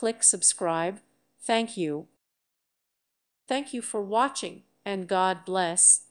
Click subscribe. Thank you. Thank you for watching and God bless.